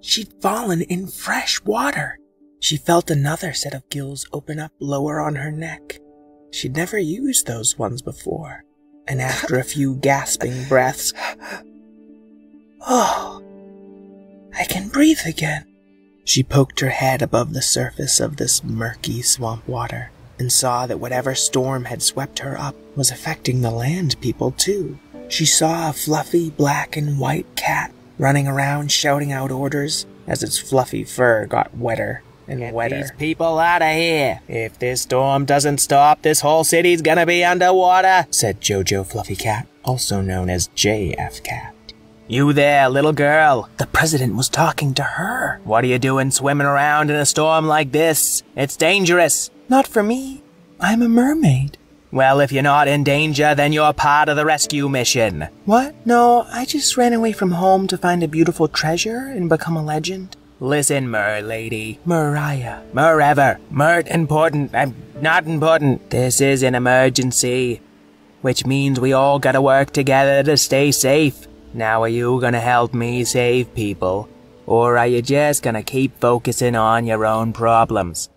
she'd fallen in fresh water. She felt another set of gills open up lower on her neck. She'd never used those ones before, and after a few gasping breaths, Oh, I can breathe again. She poked her head above the surface of this murky swamp water and saw that whatever storm had swept her up was affecting the land people too. She saw a fluffy black and white cat running around shouting out orders as its fluffy fur got wetter and Get wetter. these people out of here. If this storm doesn't stop, this whole city's gonna be underwater, said Jojo FluffyKat, also known as JF Cat. You there, little girl. The president was talking to her. What are you doing swimming around in a storm like this? It's dangerous. Not for me. I'm a mermaid. Well, if you're not in danger, then you're part of the rescue mission. What? No, I just ran away from home to find a beautiful treasure and become a legend. Listen, Mer lady. Meriah. Merever. Mert important. I'm not important. This is an emergency. Which means we all gotta work together to stay safe. Now are you gonna help me save people? Or are you just gonna keep focusing on your own problems?